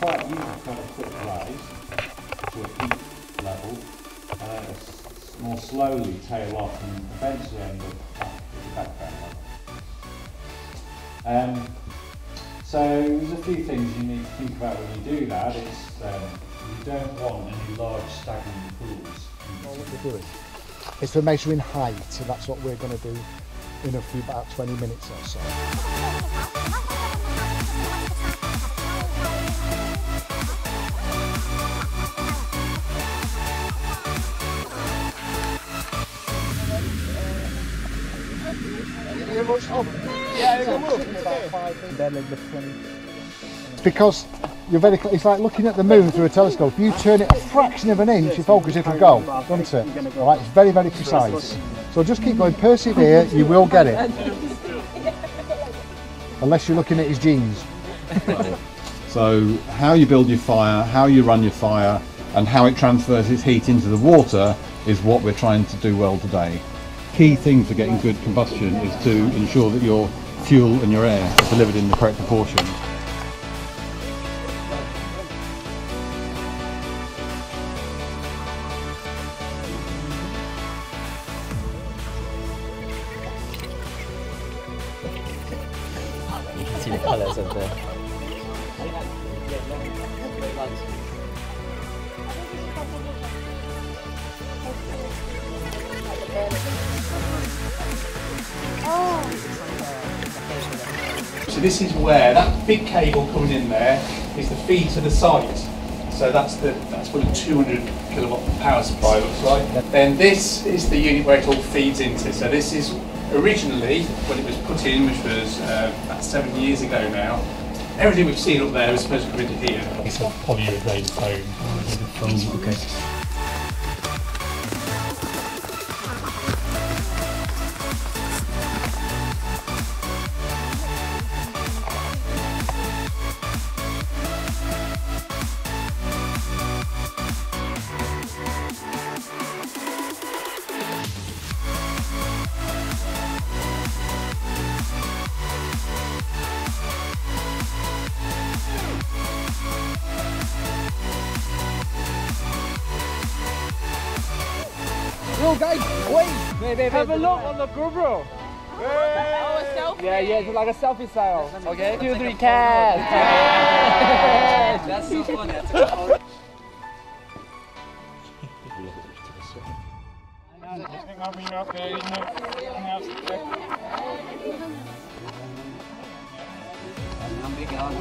start usually kind of quick rise to a peak level, uh, s- more slowly tail off and eventually end up at the background level. Um, so there's a few things you need to think about when you do that. It's um, you don't want any large stagnant pools. Is for measuring height, and that's what we're going to do in a few about 20 minutes or so. It's because you're very. It's like looking at the moon through a telescope. If you turn it a fraction of an inch, you focus, it'll go, doesn't it? All right, it's very, very precise. So just keep going, persevere. You will get it. Unless you're looking at his jeans. So how you build your fire, how you run your fire, and how it transfers its heat into the water is what we're trying to do well today. Key thing for getting good combustion is to ensure that your fuel and your air are delivered in the correct proportion. So this is where that big cable coming in there is the feed to the site. So that's the that's what a 200 kilowatt power supply looks like. Then this is the unit where it all feeds into. So this is originally when it was put in, which was uh, about seven years ago now. Everything we've seen up there is supposed to come into here. It's a polyurethane foam. Okay. Yo, guys, wait. wait, wait Have a look on the GoPro. Oh, yeah, yeah, it's like a selfie style. Okay. Two, three, cat. Yeah. That's so funny. That's a Kan.